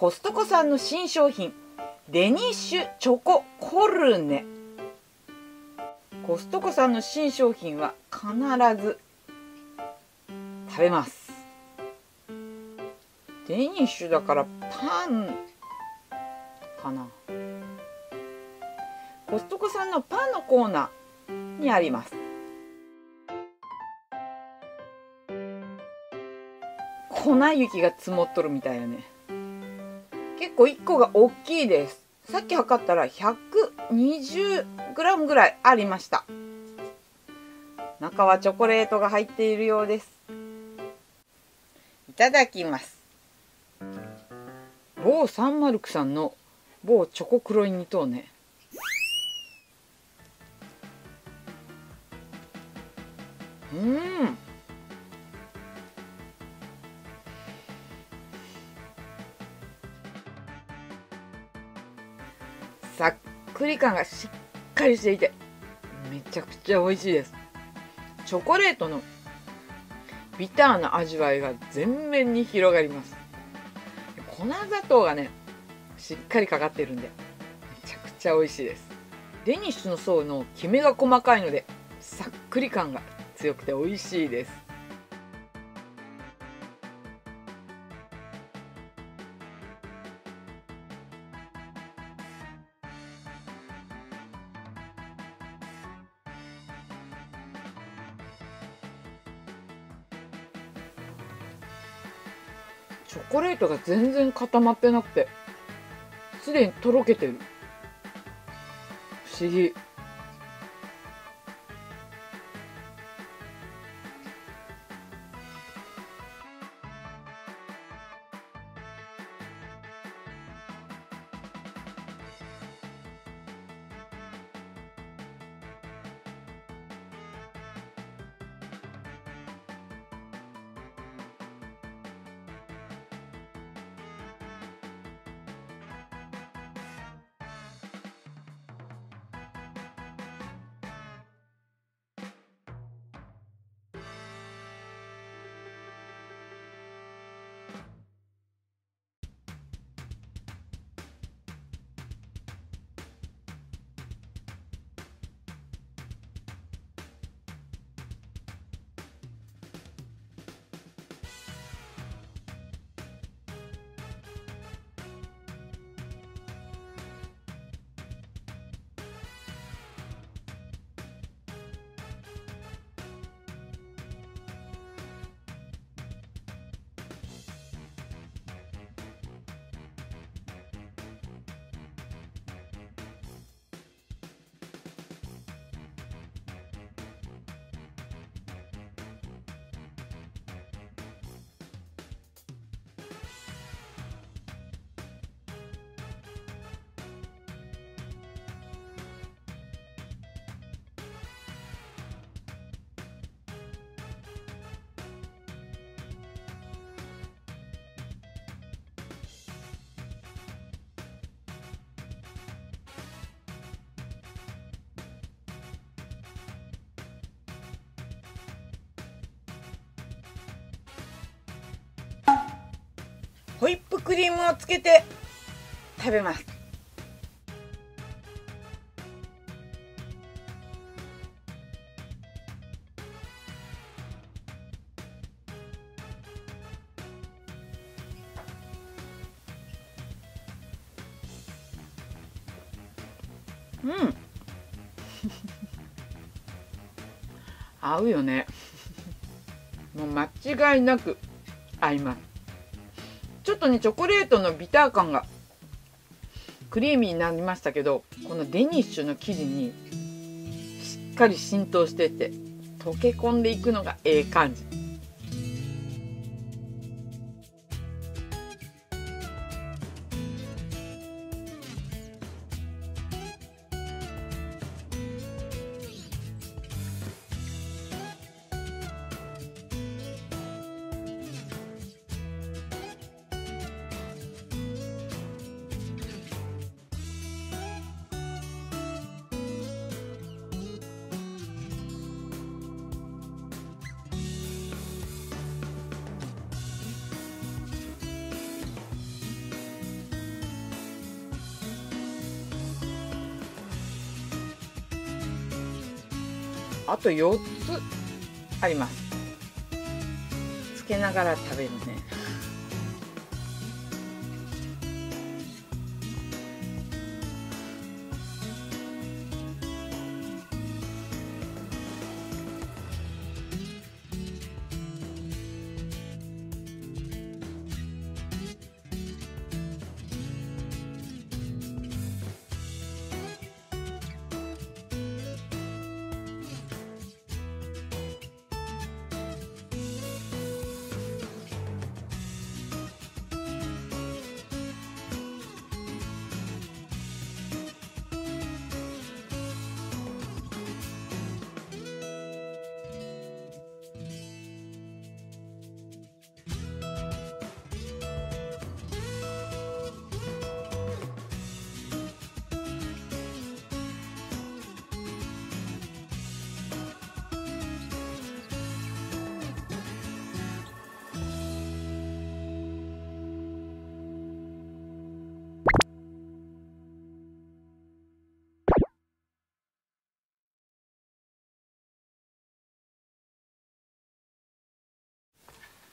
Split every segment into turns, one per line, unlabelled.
コストコ産の新商品デニッシュチョココルネ。コストコ産の新商品は必ず食べます。デニッシュだからパンかな。コストコ産のパンのコーナーにあります。粉雪が積もっとるみたいよね。結構1個が大きいです。さっき測ったら 120g ぐらいありました。中はチョコレートが入っているようです。いただきます。某サンマルクさんの某チョコクロイニとね。うん。っくり感がしっかりしていてめちゃくちゃ美味しいです。チョコレートのビターな味わいが全面に広がります。粉砂糖がねしっかりかかってるんでめちゃくちゃ美味しいです。デニッシュの層のきめが細かいのでさっくり感が強くて美味しいです。トが全然固まってなくてすでにとろけてる。不思議。ホイップクリームをつけて食べます。うん。合うよね。もう間違いなく合います。とねチョコレートのビター感がクリーミーになりましたけどこのデニッシュの生地にしっかり浸透してて溶け込んでいくのがええ感じ。あと4つあります。つけながら食べるね。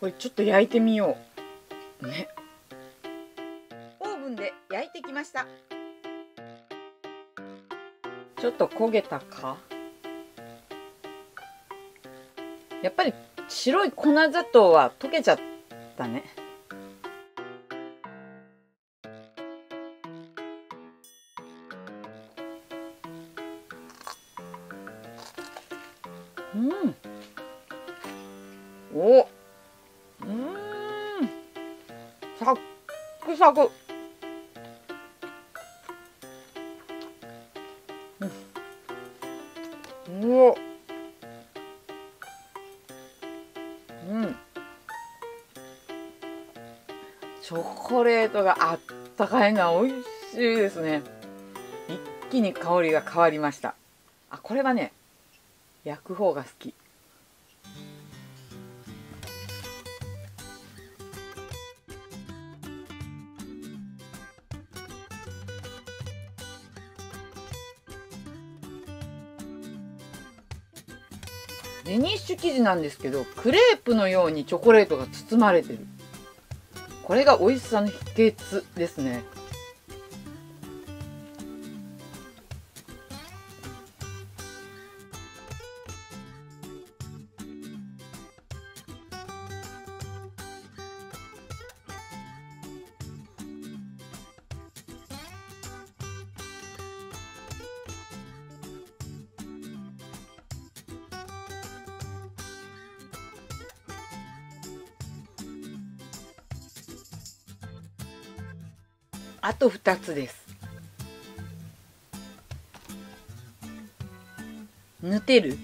これちょっと焼いてみよう。ね。オーブンで焼いてきました。ちょっと焦げたか？やっぱり白い粉砂糖は溶けちゃったね。うん。お。うクサク。うん。うおうん。チョコレートがあったかいのは美味しいですね。一気に香りが変わりました。あこれはね焼く方が好き。デニッシュ生地なんですけどクレープのようにチョコレートが包まれてる。これが美味しさの秘訣ですね。あと2つです。ヌテル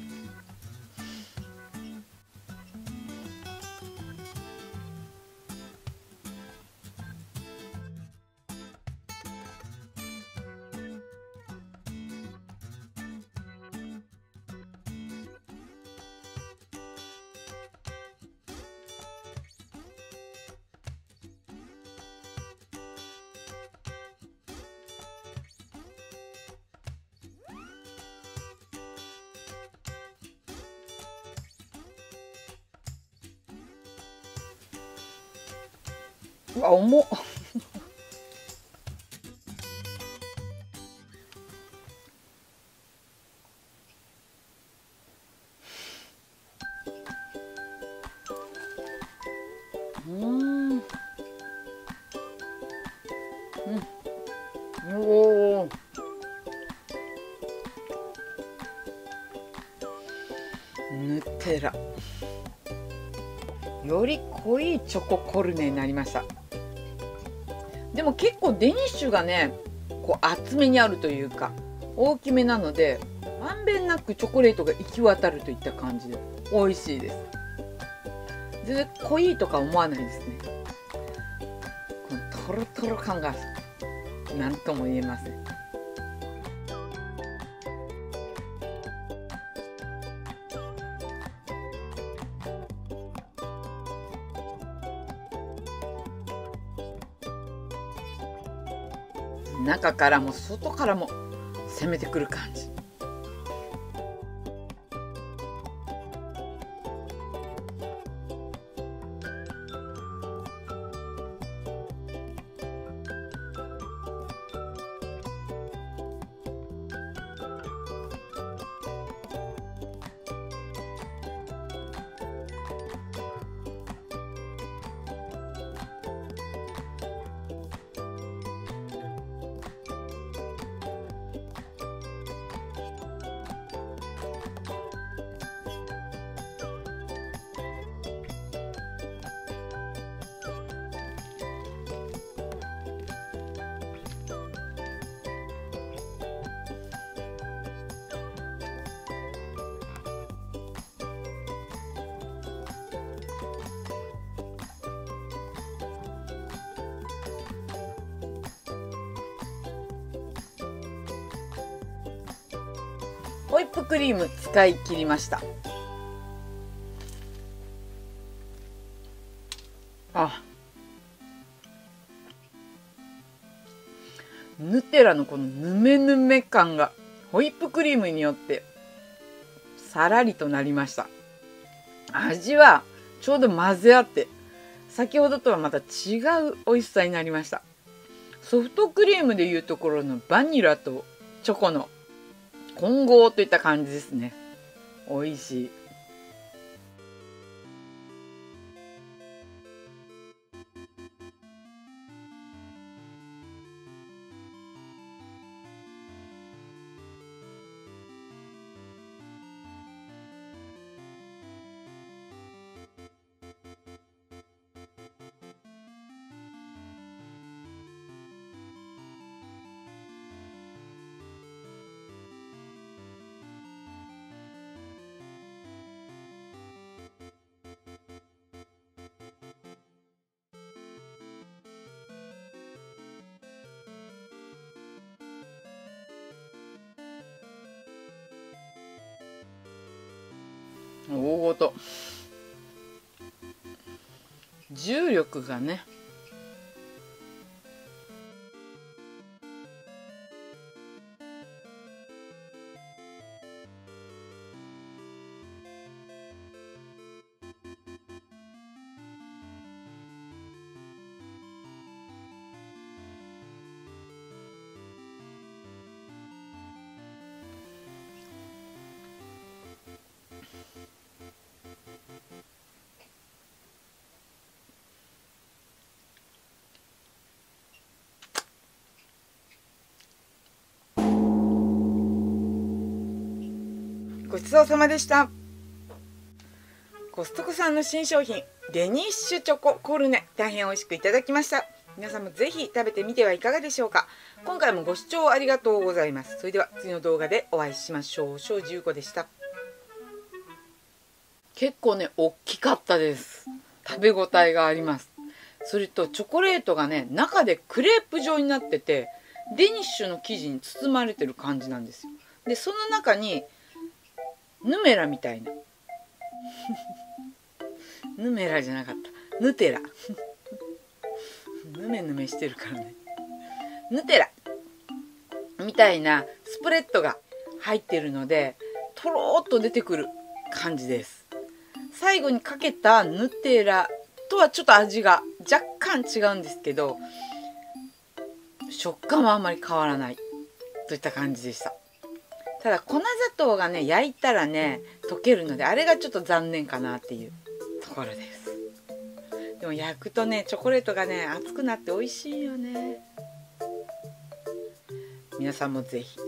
うわ重っ。うん。うん。おおヌテラより濃いチョココルネになりましたでも結構デニッシュがねこう厚めにあるというか大きめなのでまんべんなくチョコレートが行き渡るといった感じで美味しいです。全然濃いとか思わないですね。このトロトロ感が何とも言えません。中からも外からも攻めてくる感じ。ホイップクリーム使い切りました。あ。ヌテラのこのヌメヌメ感がホイップクリームによってさらりとなりました。味はちょうど混ぜ合って先ほどとはまた違う美味しさになりました。ソフトクリームでいうところのバニラとチョコの混合といった感じですね。美味しい。大ごと重力がねごちそうさまでした。コストコさんの新商品デニッシュチョココルネ大変美味しくいただきました。皆さんもぜひ食べてみてはいかがでしょうか。今回もご視聴ありがとうございます。それでは次の動画でお会いしましょう。庄司優子でした。結構ね大きかったです。食べ応えがあります。それとチョコレートがね中でクレープ状になっててデニッシュの生地に包まれてる感じなんですよ。でその中にヌメラみたいな。ヌメラじゃなかった。ヌテラ。ヌメヌメしてるからね。ヌテラ。みたいなスプレッドが入ってるのでとろっと出てくる感じです。最後にかけたヌテラとはちょっと味が若干違うんですけど食感はあんまり変わらないといった感じでした。ただ粉砂糖がね焼いたらね溶けるのであれがちょっと残念かなっていう。ところです。でも焼くとねチョコレートがね熱くなって美味しいよね。皆さんも是非